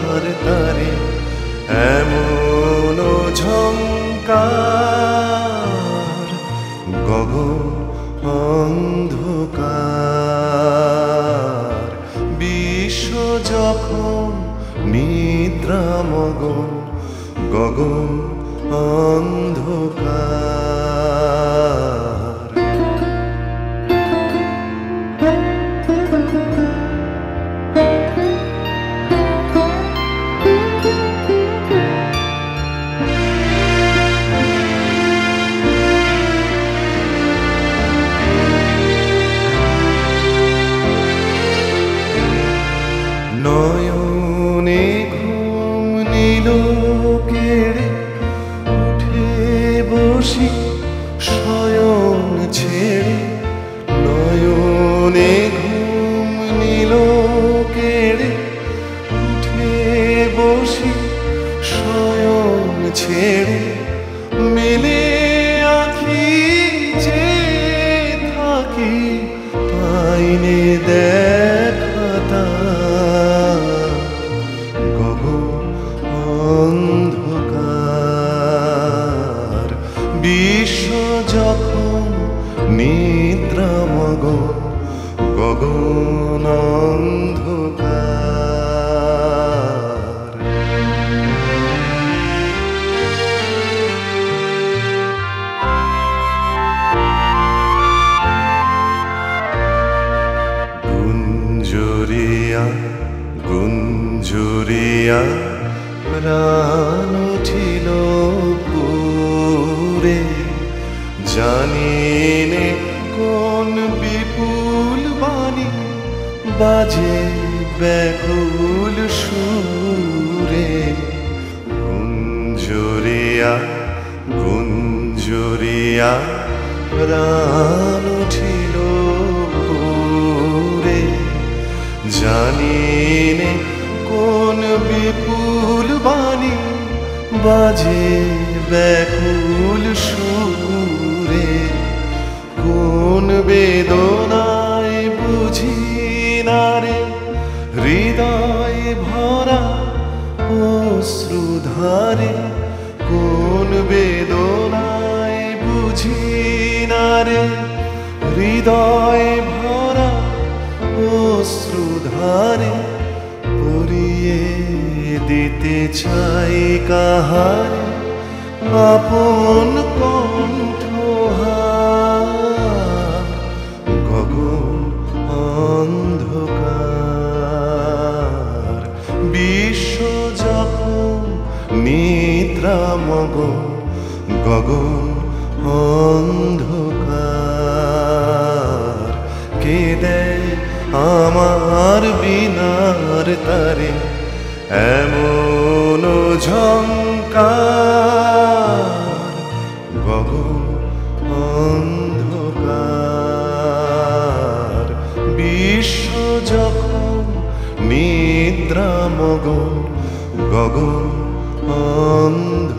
বিনার তারে এমন ঝঙ্কার গগন অন্ধকার। বিশ্ব যখন নিদ্রামগন গগন অন্ধকার। বসি গুঞ্জরিয়া গুঞ্জরিয়া, প্রাণ উঠিল পুরে। জানিনে কোন বিপুল বাণী বাজে ব্যাকুল সুরে। গুঞ্জরিয়া গুঞ্জরিয়া, প্রাণ উঠিল জানিনে কোন বিপুল বাণী। বাজে ব্যাকুল সুরে। কোন বেদনায় বুঝি না রে। হৃদয় ভরা অশ্রুধারে কোন বেদনায় বুঝি না রে। হৃদয় অশ্রুধারে পরিয়ে দিতে চাই কাহার? আপন কণ্ঠহার, গগন অন্ধকার। বিশ্ব যখন নিদ্রামগ গগন অন্ধকার। কে দেয় আমার বিনার তারে এমন ঝঙ্কার অন্ধকার। বিশ্ব যখন নিদ্রামগ গগন অন্ধকার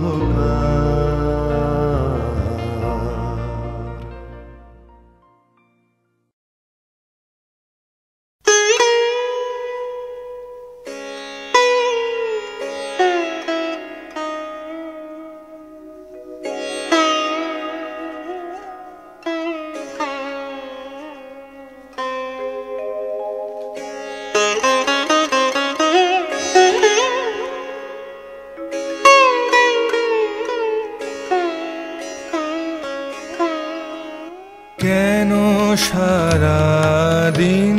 সারাদিন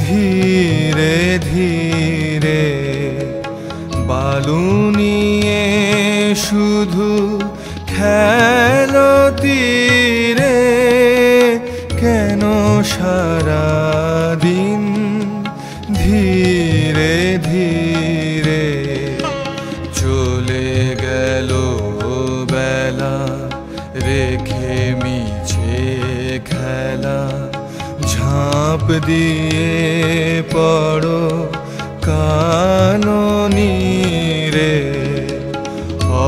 ধীরে ধীরে বালু নিয়ে শুধু খেলো তীরে কেন সারাদিন দিয়ে পড়ো কাননি রে।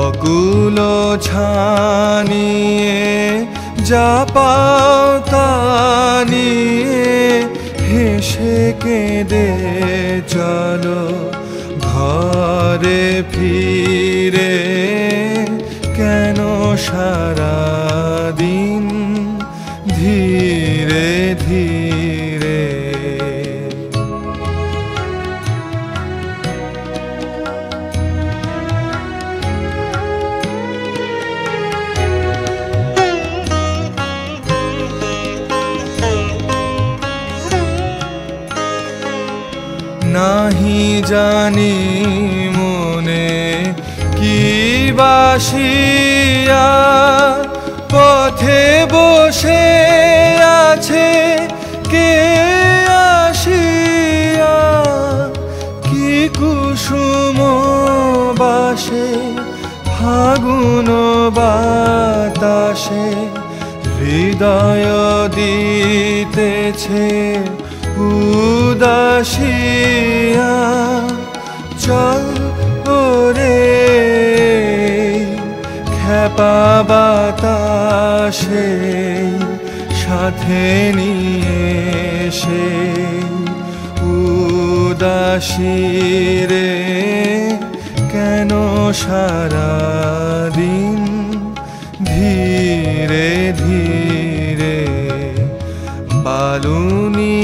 অকুল ছানিয়ে যা পাও তা হেসে কেঁদে চলো ঘরে ফিরে। কেন সারা জানি মনে কি বাসিয়া, পথে বসে আছে কে আসিয়া? কি কুসুম বাসে, ফাগুন বাতাসে হৃদয় দিতেছে উদাসিয়া বাতাসে সাথে নিয়ে সে উদাসীরে কেন সারা দিন ধীরে ধীরে বালুনিয়ে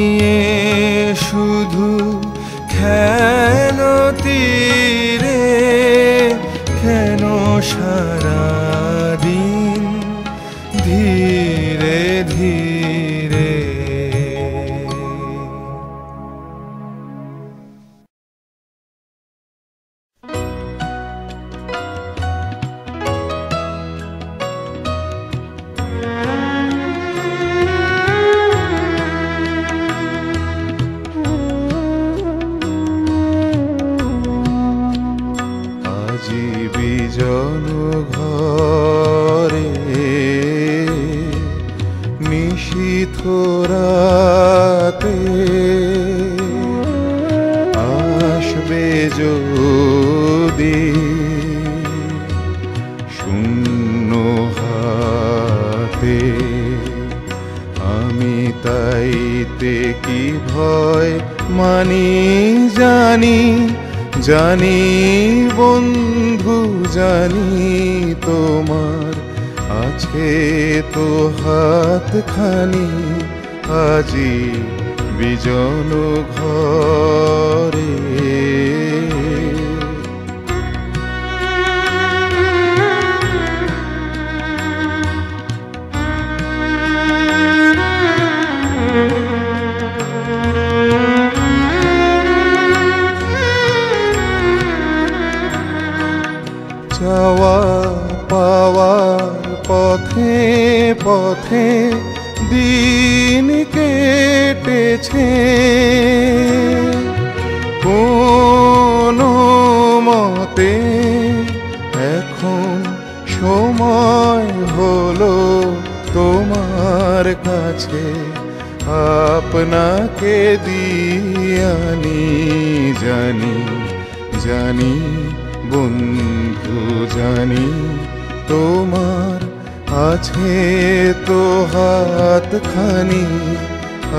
জানি জানি বন্ধু জানি তোমার। আছে তো হাত খানি আজি বিজন ঘরে। চাওয়া পাওয়ার পথে পথে দিন কেটেছে। কোনো মতে এখন সময় হলো তোমার কাছে। আপনাকে দিয়ানি, জানি জানি বন্ধু জানি তোমার আছে তো হাত খানি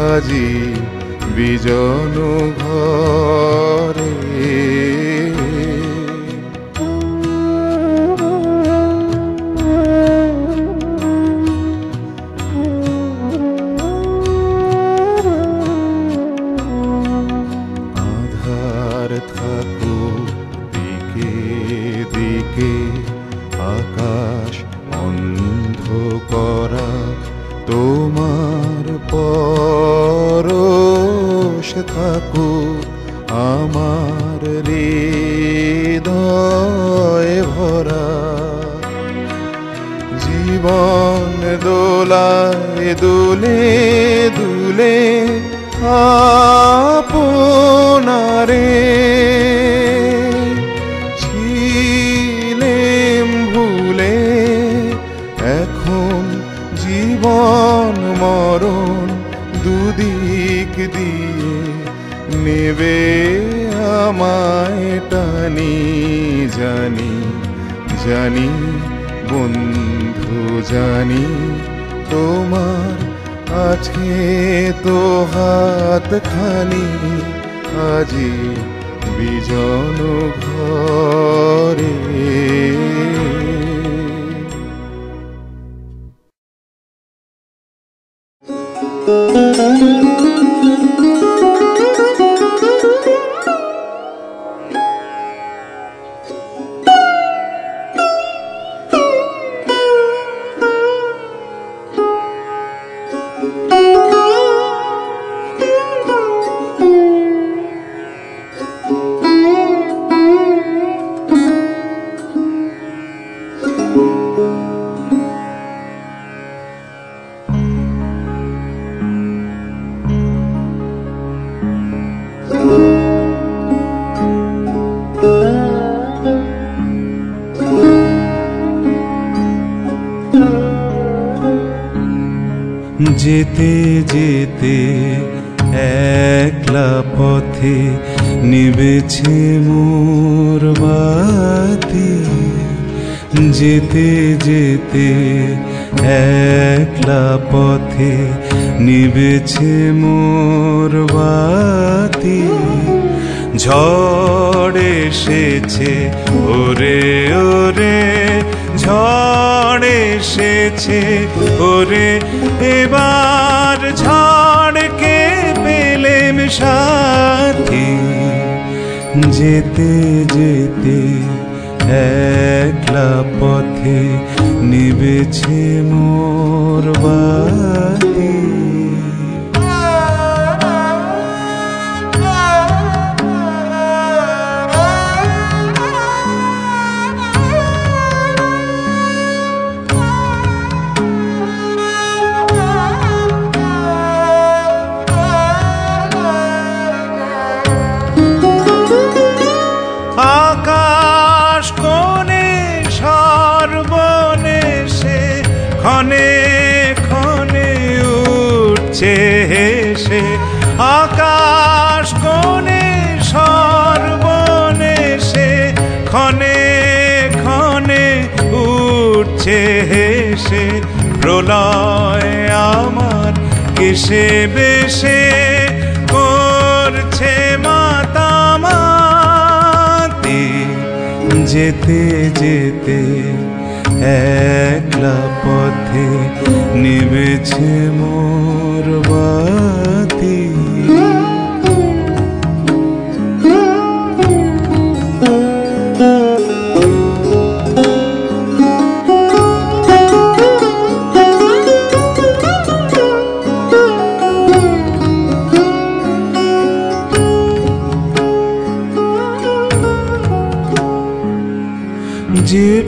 আজি বিজন ঘরে को বিজন ঘরে। যেতে যেতে একলা পথে নিবেছে মোর বাতি। যেতে যেতে একলা পথে নিবেছে মোর বাতি। ঝড় এসেছে, ওরে ওরে ঝড় এসেছে ওরে এবার ঝড়কে পেলেম সাথী? যেতে যেতে একলা পথে নিবেছে মোর বাতি যেতে যেতে একলা পথে নেমেছে মোর বাতি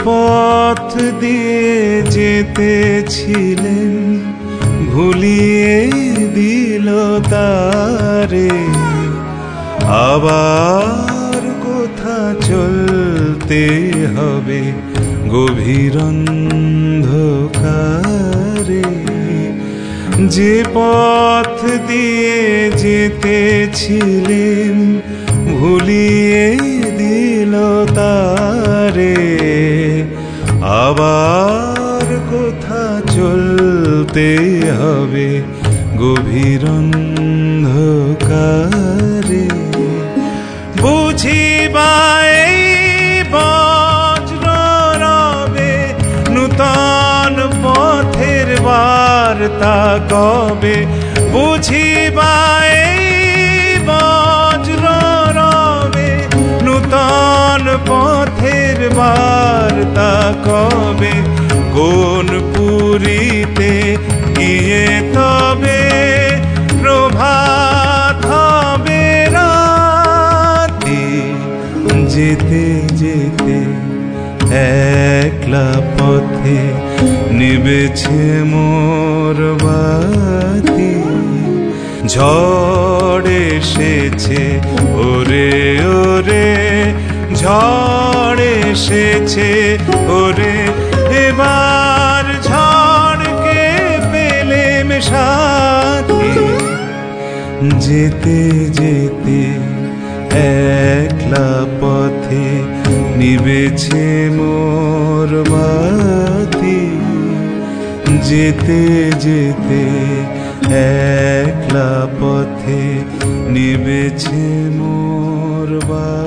পথ দিয়ে যেতেছিলেন, ভুলিয়ে দিল তারে। আবার কোথা চলতে হবে গভীর অন্ধকারে? যে পথ দিয়ে যেতেছিলেন, ভুলিয়ে দিল তারে। আবার কোথা চলতে হবে গভীর অন্ধকারে। বুঝিবাই বজ্র রবে নূতন পথের বার্তা কবে? বুঝিবাই বজ্র নূতন পথের বার্তা কবে? কোন পুরীতে গিয়ে তবে? প্রভাত হবে রাতি। যেতে যেতে একলা পথে নিবেছে মোর বাতি। ঝড় এসেছে ঝড় এসেছে ওরে, এবার ঝড়কে পেলে মেশাতে। যেতে যেতে একলা পথে নিবেছে মোর বাতি। যেতে যেতে একলা পথে নিবেছে মোর বা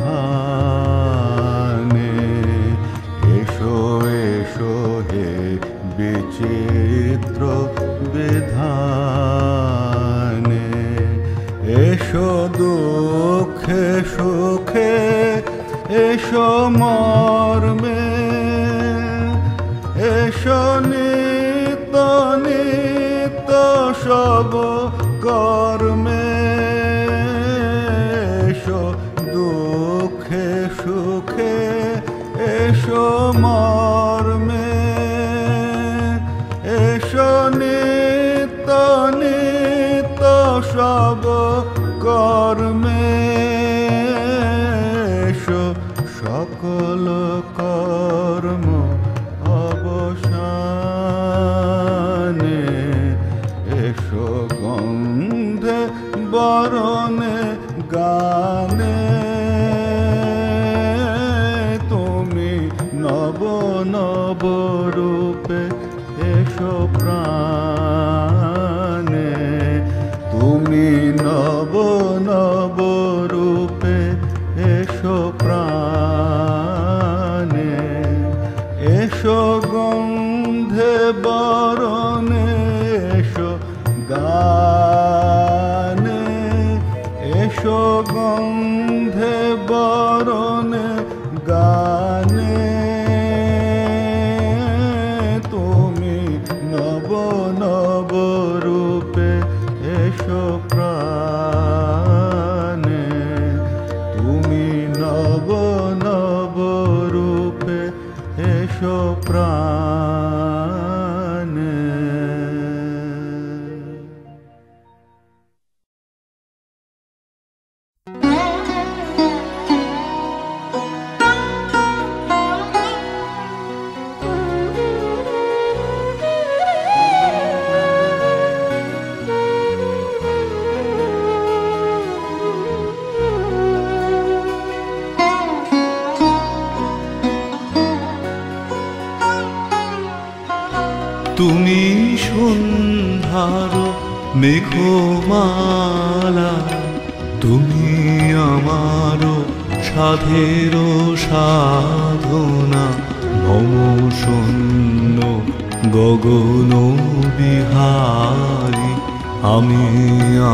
什么？সন্ধ্যার মেঘমালা, তুমি আমার সাধের সাধনা। মম শূন্য গগন বিহারী, আমি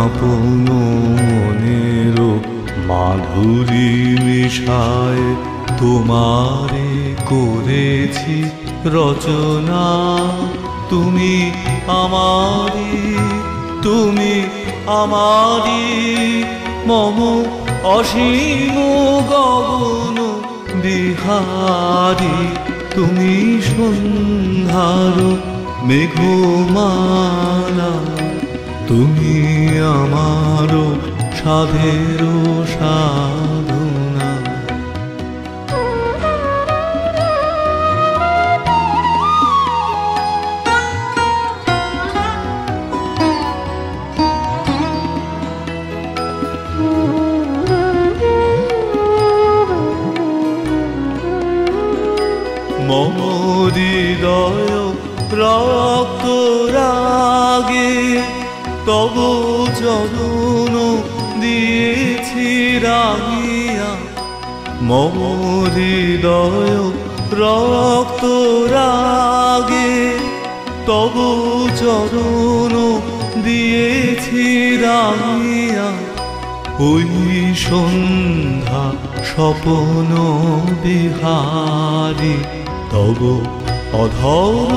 আপন মনের মাধুরী মিশায় তোমারে করেছি রচনা। তুমি আমারি তুমি আমারি, মম অসীম গগন বিহারী, তুমি সন্ধ্যার মেঘমালা, তুমি আমার সাধের সাধনা হৃদয় রক্ত রাগে তব চরণ দিয়েছি রাগিয়া। মম হৃদয় রক্ত রাগে তব চরণ দিয়েছি রাগিয়া। ওই সন্ধ্যা স্বপন বিহারী তব অধর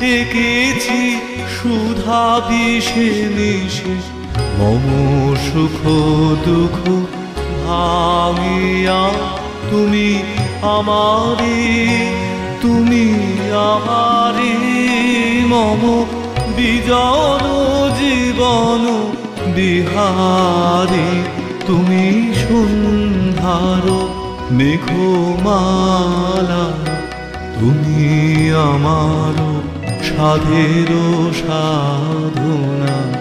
ডেকেছি সুধা বিষে মিশে মম সুখ, দুঃখ ভাঙিয়া তুমি আমারি তুমি আমারি। মম বিজন জীবন বিহারী, তুমি সন্ধ্যার মেঘমালা তুমি আমার সাধের সাধনা।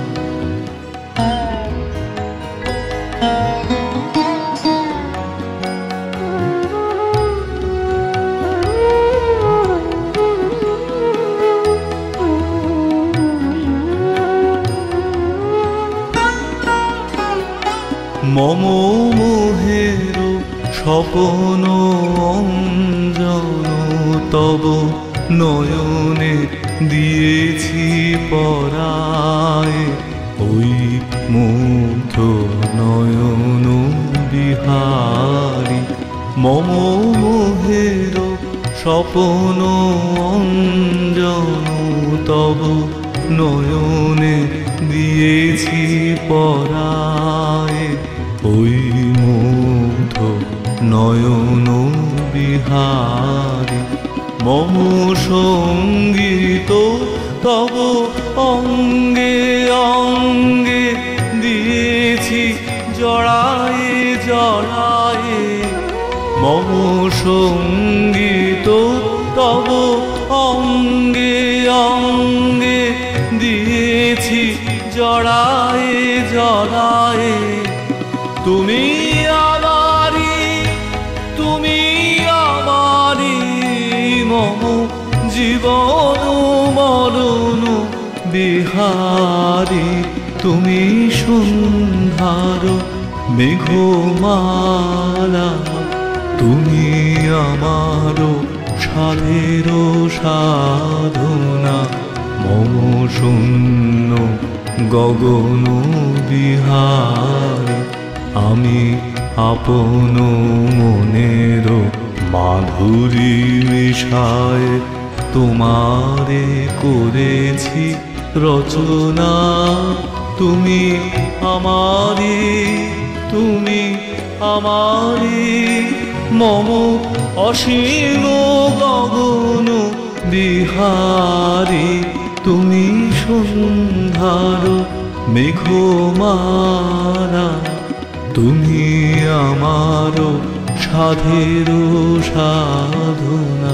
স্বপন অঞ্জন তব নয়নে দিয়েছি পরায়। ওই মুগ্ধ নয়ন বিহারী, মম সংগীত তব অঙ্গে অঙ্গে দিয়েছি জড়ায়ে জড়ায়ে। মম সংগীত তব অঙ্গে অঙ্গে দিয়েছি জড়ায়ে জড়ায়ে। তুমি আমারি তুমি আমারি মম জীবন মরণ বিহারি। তুমি সন্ধ্যার মেঘমালা, তুমি আমার সাধের সাধনা মম শূন্য গগন বিহারি। আমি আপন মনের মাধুরী মিশায় তোমারে করেছি রচনা। তুমি আমারি তুমি আমারি মম অসীম গগন বিহারে তুমি সন্ধ্যার মেঘমারা তুমি আমার সাধের সাধনা।